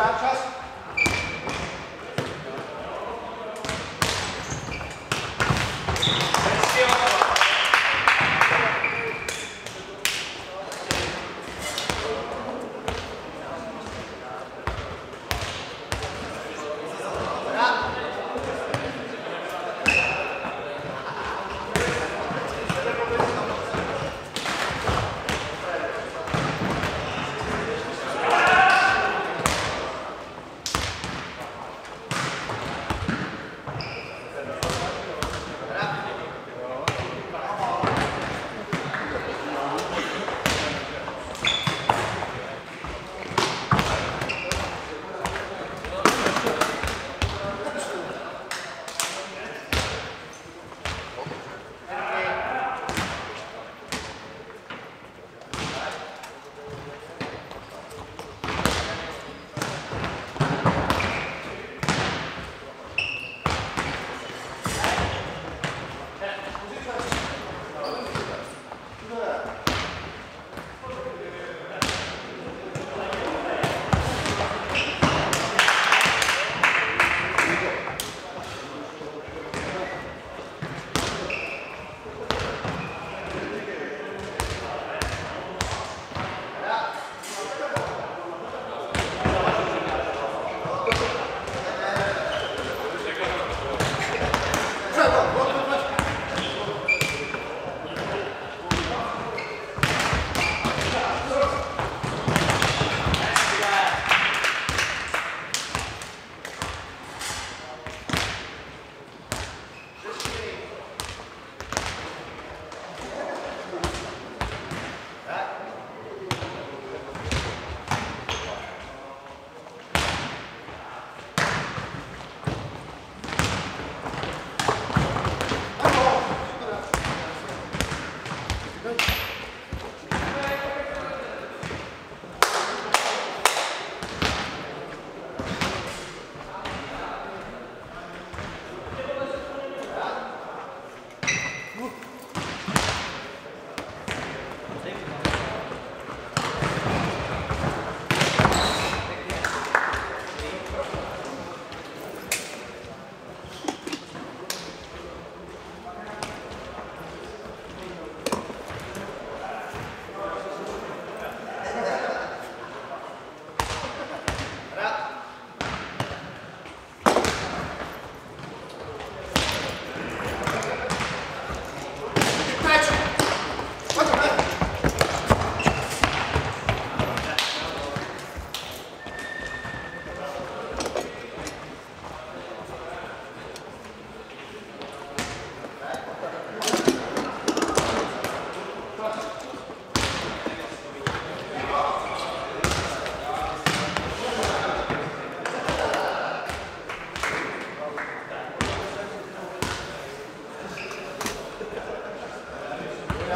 stop, trust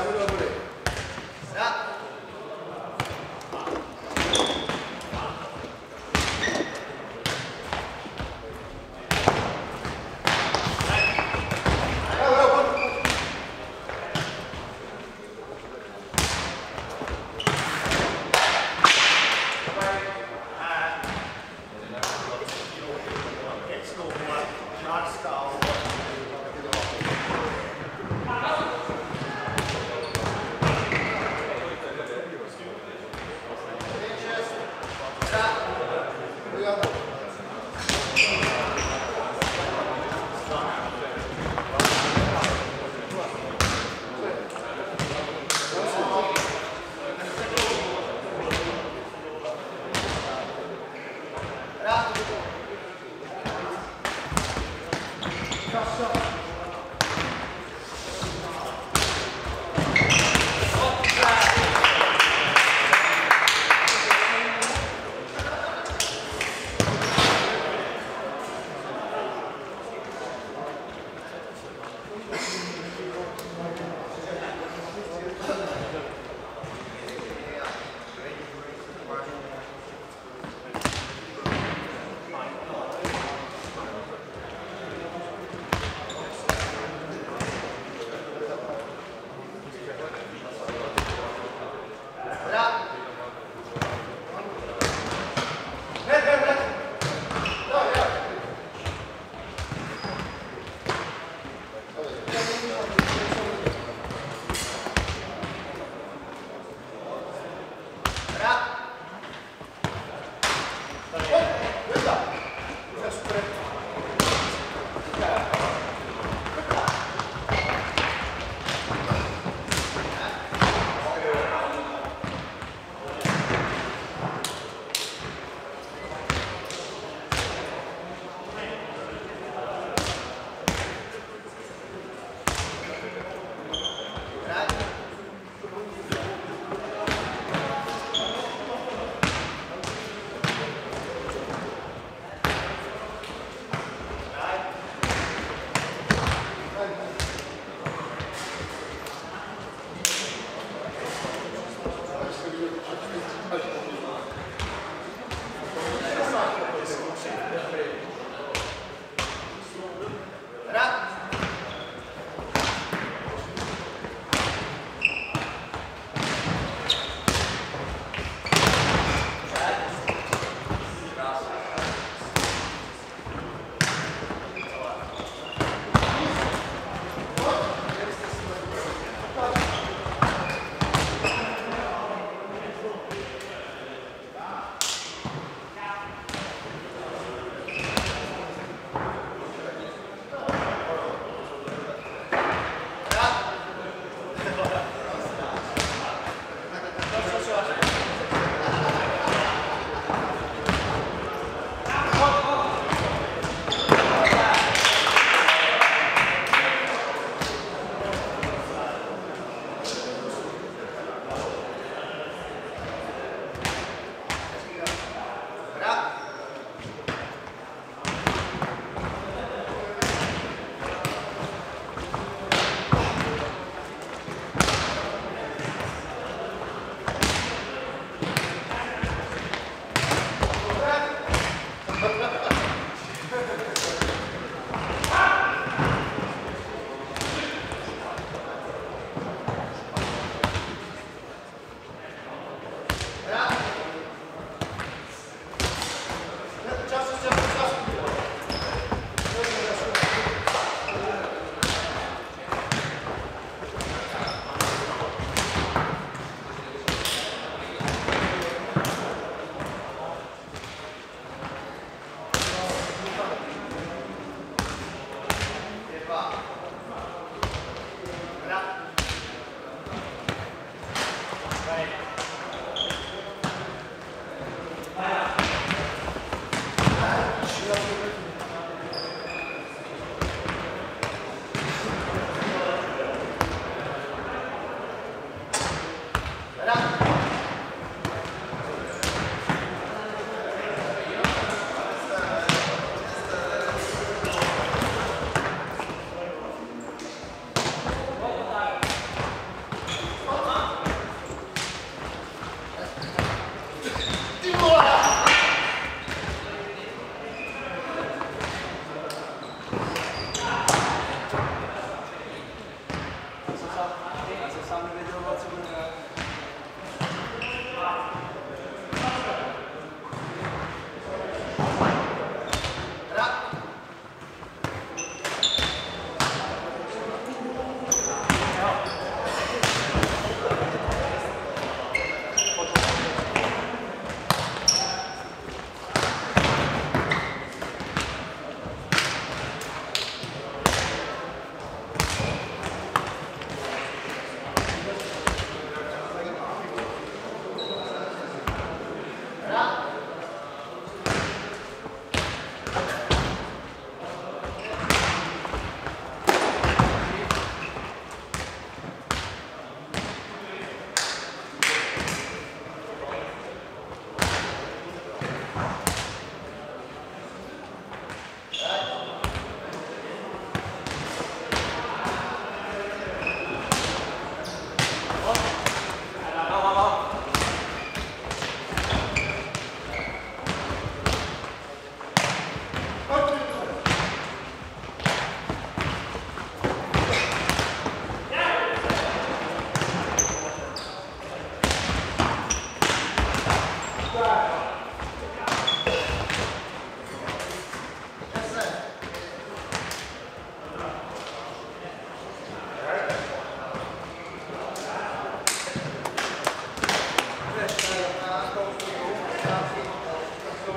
Saludos.